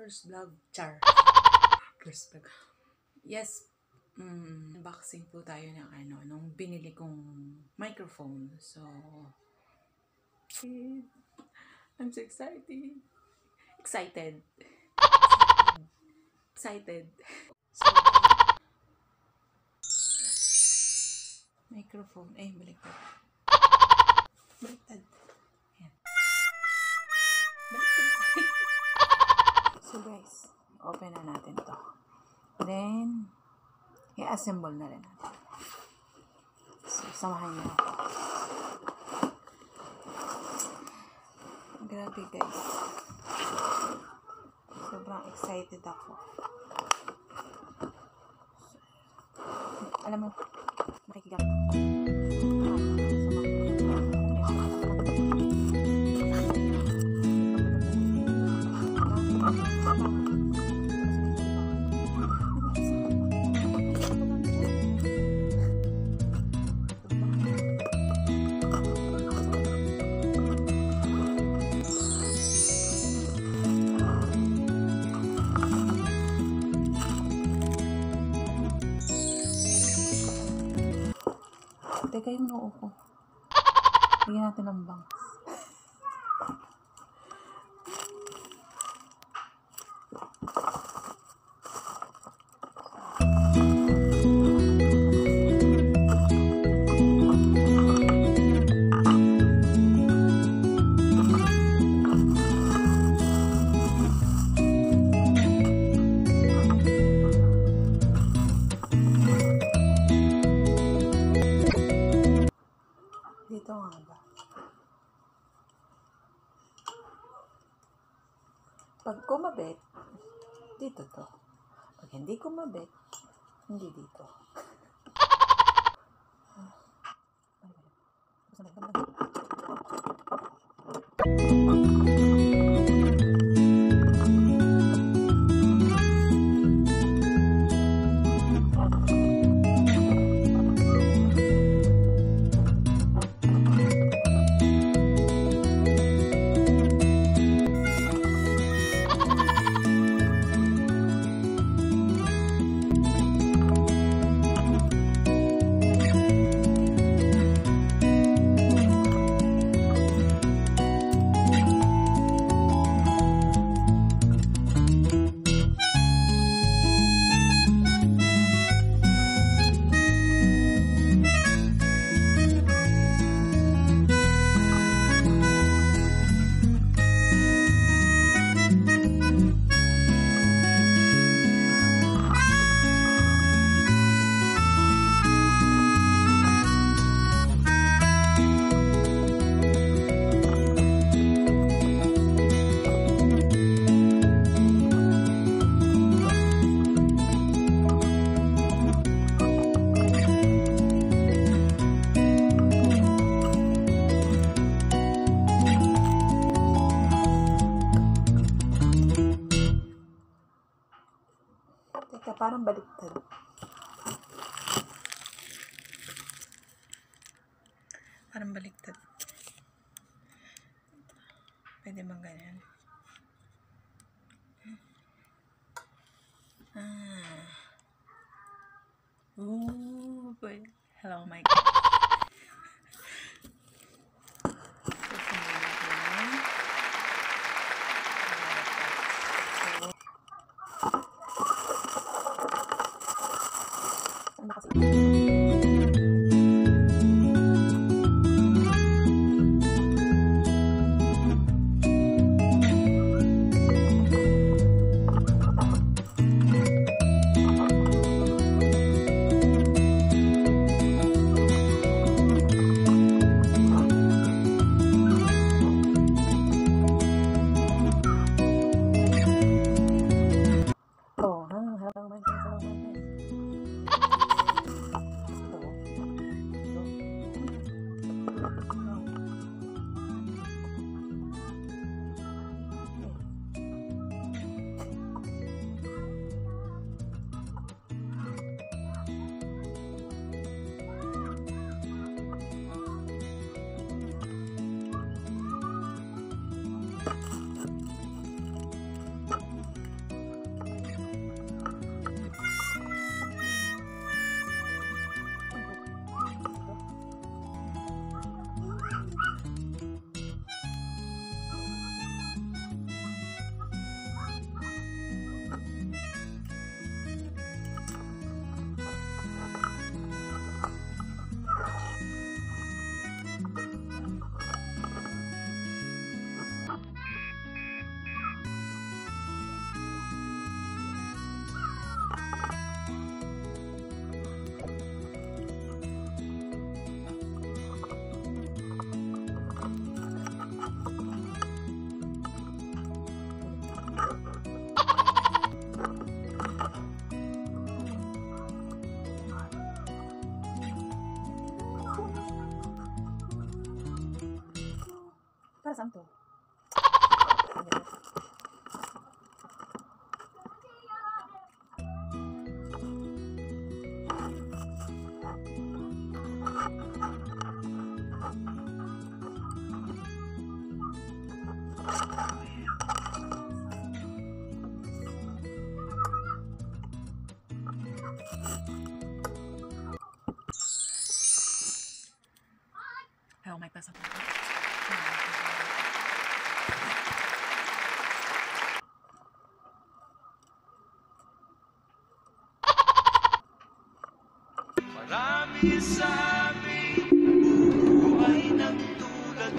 first vlog. Char. first vlog. Yes, mm, unboxing po tayo ng ano, nung binili kong microphone. So, I'm so excited. Excited. Excited. So, microphone. Eh, baliktad. Baliktad. I-assemble na rin. So, samahan niyo ako. Grabe guys. Sobrang excited ako. Alam mo, nakikigat ako. Teka yung noo ko. Bigyan natin ng bangs. Dito nga ba? Pag kumabit, dito to. Pag hindi kumabit, hindi dito. Teka, parang baliktad. Parang baliktad. Pwede bang ganyan? Ah. Ooh, boy. Hello, my Saan to? Ayaw, may pasok.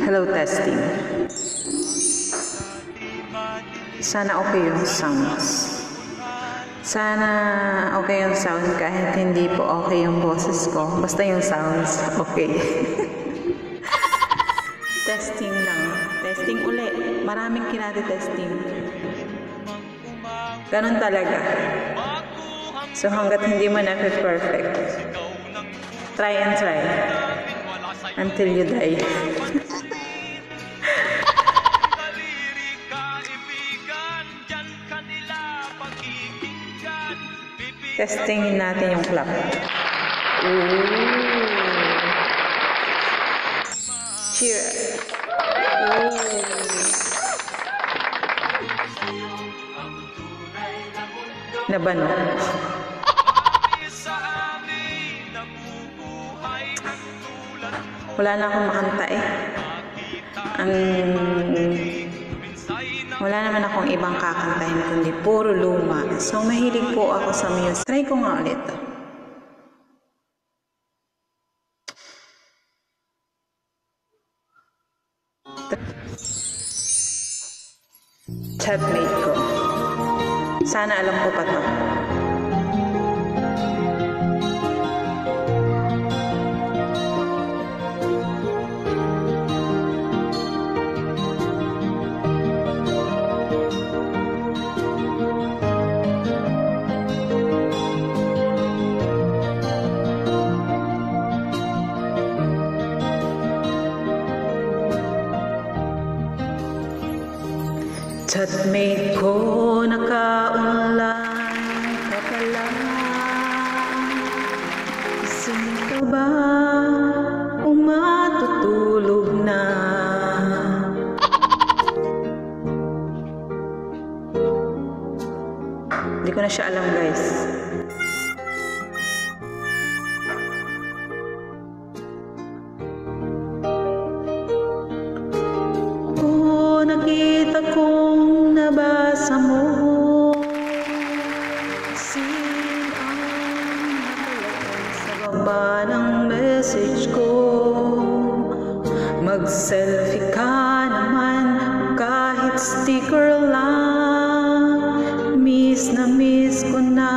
Hello, testing. Sana okay yung sounds. Sana okay yung sound kahit hindi po okay yung boses ko. Basta yung sounds, okay. testing lang. Testing uli. Maraming kinati-testing. Ganon talaga. So hanggat hindi mo na-perfect, try and try until you die. Testingin natin yung clap. Ooh. Cheer. Ooh. Nabano. Wala na akong makanta eh. Ang wala naman akong ibang kakantahin kundi puro luma. So, mahilig po ako sa music. Try ko nga ulit. Chatmate ko. Sana alam ko pa to. Chatmate ko naka-online ka pala Gising ka ba o matutulog na? Hindi ko na siya alam guys. Baba ng message ko. Mag-selfie ka naman kahit sticker lang. Miss na miss ko na